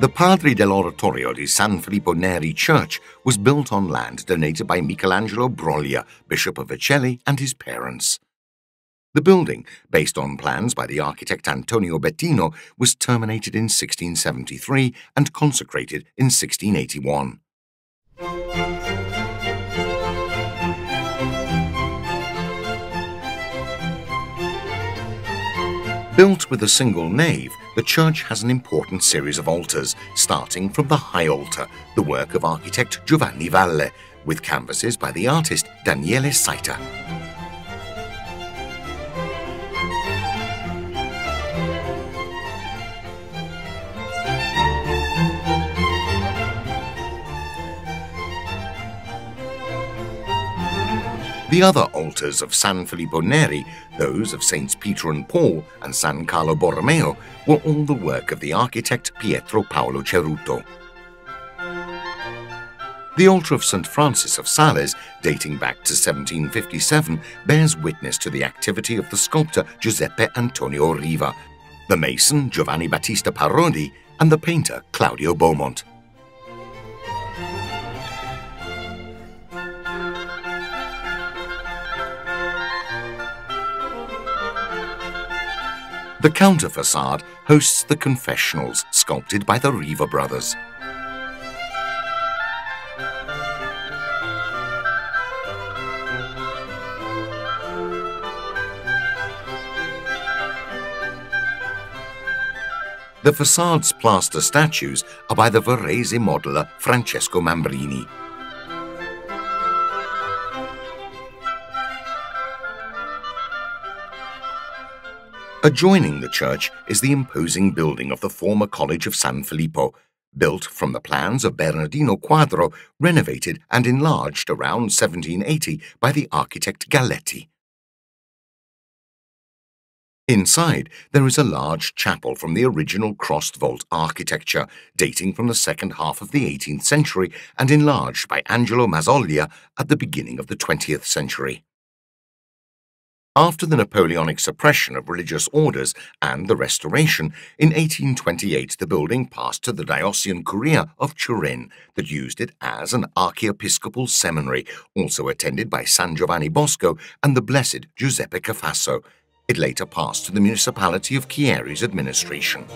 The Padri dell'Oratorio di San Filippo Neri church was built on land donated by Michelangelo Broglia, Bishop of Vercelli, and his parents. The building, based on plans by the architect Antonio Bettino, was terminated in 1673 and consecrated in 1681. Built with a single nave, the church has an important series of altars, starting from the high altar, the work of architect Giovanni Valle, with canvases by the artist Daniele Seiter. The other altars of San Filippo Neri, those of Saints Peter and Paul and San Carlo Borromeo, were all the work of the architect Pietro Paolo Cerruto. The altar of St. Francis of Sales, dating back to 1757, bears witness to the activity of the sculptor Giuseppe Antonio Riva, the mason Giovanni Battista Parodi, and the painter Claudio Beaumont. The counter facade hosts the confessionals sculpted by the Riva brothers. The facade's plaster statues are by the Varese modeler Francesco Mambrini. Adjoining the church is the imposing building of the former College of San Filippo, built from the plans of Bernardino Quadro, renovated and enlarged around 1780 by the architect Galletti. Inside, there is a large chapel from the original crossed vault architecture, dating from the second half of the 18th century and enlarged by Angelo Mazzoglia at the beginning of the 20th century. After the Napoleonic suppression of religious orders and the Restoration, in 1828 the building passed to the Diocesan Curia of Turin that used it as an archiepiscopal seminary, also attended by San Giovanni Bosco and the Blessed Giuseppe Cafasso. It later passed to the municipality of Chieri's administration.